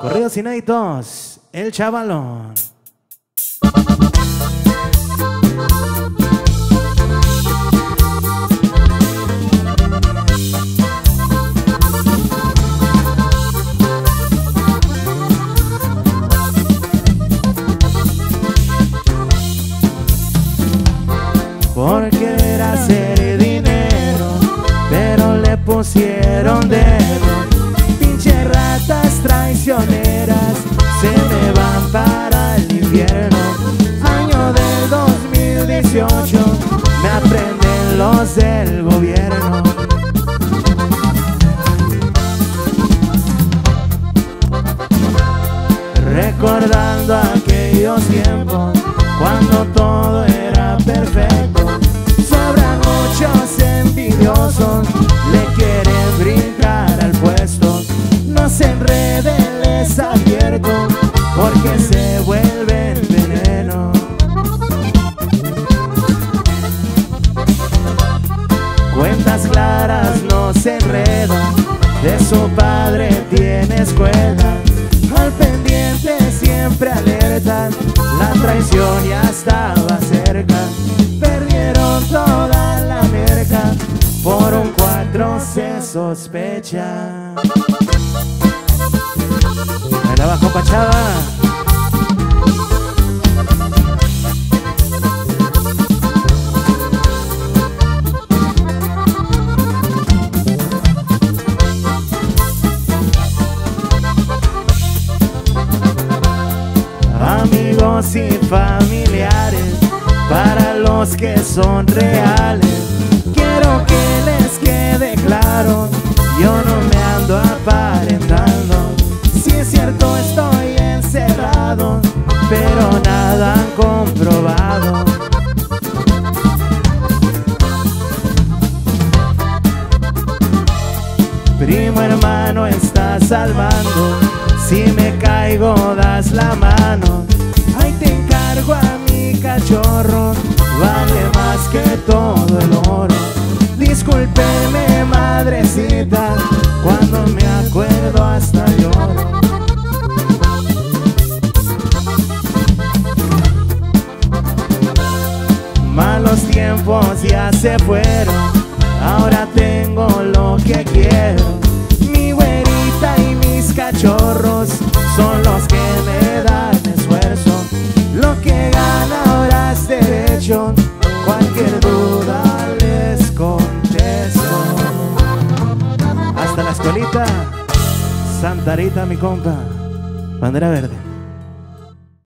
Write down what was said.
Corridos inéditos, el chavalón. Por querer hacer dinero, pero le pusieron dedo. Recordando aquellos tiempos, cuando todo era perfecto. Sobran muchos envidiosos, le quieren brincar al puesto. No se enreden, les advierto, porque se vuelven veneno. Cuentas claras no se enredan, de su padre tiene escuela. Al pendiente siempre alerta, la traición ya estaba cerca. Perdieron toda la merca, por un cuatro se sospecha. Me. Y familiares, para los que son reales. Quiero que les quede claro, yo no me ando aparentando. Si es cierto estoy encerrado, pero nada han comprobado. Primo hermano está salvando, si me caigo das la mano. Ahí te encargo a mi cachorro, vale más que todo el oro. Discúlpeme madrecita, cuando me acuerdo hasta lloro. Malos tiempos ya se fueron, ahora tengo Santarita mi compa, bandera verde.